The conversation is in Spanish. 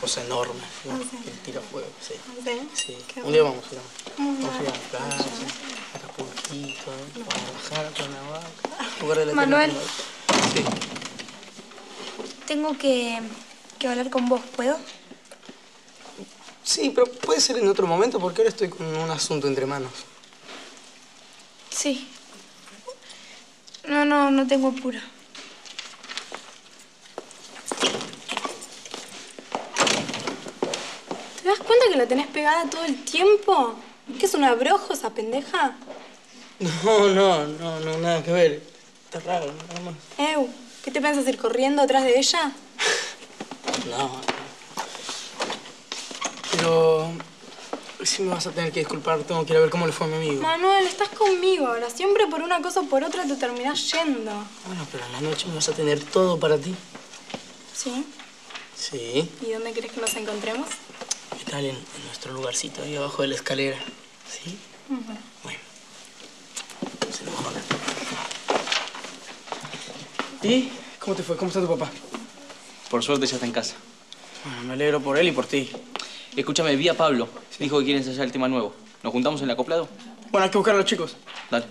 cosa enorme. ¿no? Ah, sí. Que tira fuego, sí. ¿Sí? Sí. Qué Un día vamos, ¿no? Mm, Vamos a ir a la playa, a Acapulquito, vamos a bajar a Cuernavaca. lugar de la Manuel. Sí. Tengo que, que hablar con vos, ¿puedo? Sí, pero puede ser en otro momento porque ahora estoy con un asunto entre manos. Sí. No, no, no tengo apuro. Das cuenta que la tenés pegada todo el tiempo? ¿Qué es una brojo esa pendeja? No, no, no, no, nada que ver. Está raro, nada más. Ew, ¿qué te piensas ir corriendo atrás de ella? No. Pero... Sí me vas a tener que disculpar, tengo que ir a ver cómo le fue a mi amigo. Manuel, estás conmigo ahora. Siempre por una cosa o por otra te terminás yendo. Bueno, pero en la noche me vas a tener todo para ti. ¿Sí? Sí. ¿Y dónde querés que nos encontremos? ¿Qué tal en, en nuestro lugarcito ahí abajo de la escalera? ¿Sí? Bueno. Se lo mejor. ¿Y cómo te fue? ¿Cómo está tu papá? Por suerte ya está en casa. Bueno, me alegro por él y por ti. Escúchame, vi a Pablo. Dijo que quiere ensayar el tema nuevo. ¿Nos juntamos en el acoplado? Bueno, hay que buscar a los chicos. Dale.